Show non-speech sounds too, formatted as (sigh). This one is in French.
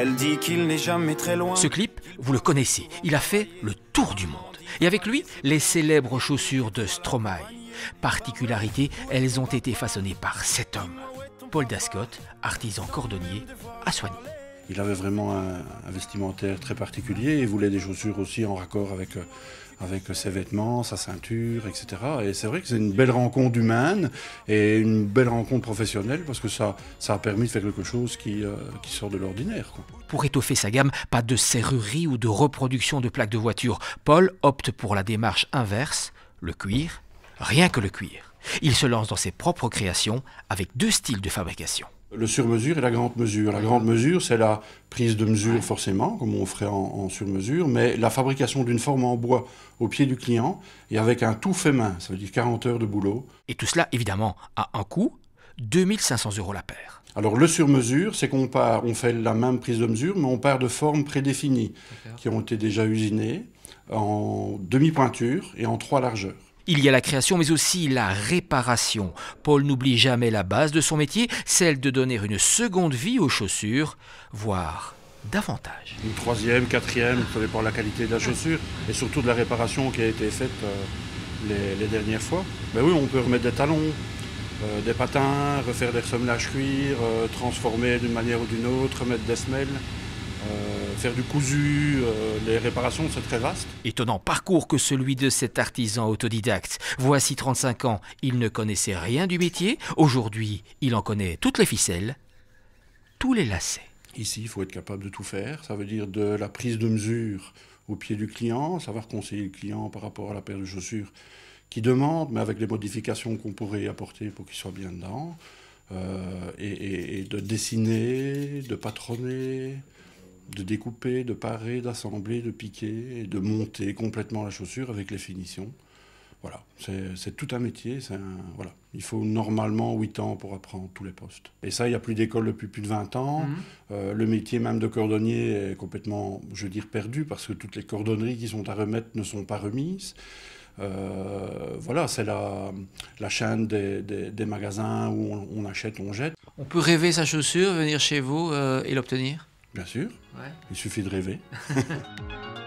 Elle dit qu'il n'est jamais très loin. Ce clip, vous le connaissez, il a fait le tour du monde. Et avec lui, les célèbres chaussures de Stromae. Particularité, elles ont été façonnées par cet homme, Paul Dascott, artisan cordonnier à Soigny. Il avait vraiment un, vestimentaire très particulier et voulait des chaussures aussi en raccord avec, euh, ses vêtements, sa ceinture, etc. Et c'est vrai que c'est une belle rencontre humaine et une belle rencontre professionnelle parce que ça, ça a permis de faire quelque chose qui, euh, qui sort de l'ordinaire. Pour étoffer sa gamme, pas de serrurerie ou de reproduction de plaques de voiture. Paul opte pour la démarche inverse, le cuir, rien que le cuir. Il se lance dans ses propres créations avec deux styles de fabrication. Le sur-mesure et la grande mesure. La grande mesure, c'est la prise de mesure forcément, comme on ferait en, sur-mesure, mais la fabrication d'une forme en bois au pied du client et avec un tout fait main, ça veut dire 40 heures de boulot. Et tout cela, évidemment, à un coût, 2500 euros la paire. Alors le sur-mesure, c'est qu'on part, on fait la même prise de mesure, mais on part de formes prédéfinies qui ont été déjà usinées en demi-pointure et en trois largeurs. Il y a la création, mais aussi la réparation. Paul n'oublie jamais la base de son métier, celle de donner une seconde vie aux chaussures, voire davantage. Une troisième, quatrième, ça dépend de la qualité de la chaussure et surtout de la réparation qui a été faite euh, les, dernières fois. Mais oui, on peut remettre des talons, euh, des patins, refaire des ressemblages cuir, euh, transformer d'une manière ou d'une autre, remettre des semelles. Euh, faire du cousu, euh, les réparations, c'est très vaste. Étonnant parcours que celui de cet artisan autodidacte. Voici 35 ans, il ne connaissait rien du métier. Aujourd'hui, il en connaît toutes les ficelles, tous les lacets. Ici, il faut être capable de tout faire. Ça veut dire de la prise de mesure au pied du client, savoir conseiller le client par rapport à la paire de chaussures qu'il demande, mais avec les modifications qu'on pourrait y apporter pour qu'il soit bien dedans. Euh, et, de dessiner, de patronner, de découper, de parer, d'assembler, de piquer et de monter complètement la chaussure avec les finitions. Voilà, c'est tout un métier. voilà. Il faut normalement 8 ans pour apprendre tous les postes. Et ça, il n'y a plus d'école depuis plus de 20 ans. Mhm. Euh, le métier même de cordonnier est complètement, je veux dire, perdu parce que toutes les cordonneries qui sont à remettre ne sont pas remises. Euh, voilà, c'est la, la chaîne des, magasins où on, achète, on jette. On peut rêver sa chaussure, venir chez vous euh, et l'obtenir? Bien sûr. Il suffit de rêver. (laughs)